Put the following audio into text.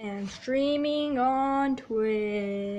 and streaming on Twitch.